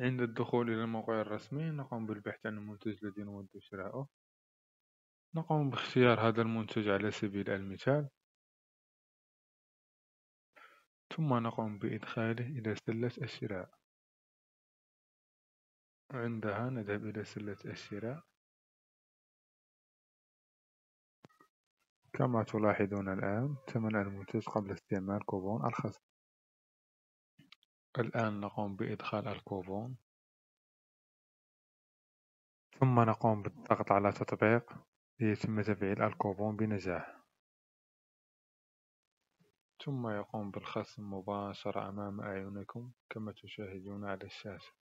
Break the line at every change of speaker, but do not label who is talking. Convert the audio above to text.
عند الدخول إلى الموقع الرسمي نقوم بالبحث عن المنتج الذي نود شراءه. نقوم باختيار هذا المنتج على سبيل المثال. ثم نقوم بإدخاله إلى سلة الشراء. عندها نذهب إلى سلة الشراء. كما تلاحظون الآن ثمن المنتج قبل استعمال كوبون الخصم. الآن نقوم بإدخال الكوبون. ثم نقوم بالضغط على تطبيق ليتم تفعيل الكوبون بنجاح ثم يقوم بالخصم مباشرة أمام أعينكم كما تشاهدون على الشاشة.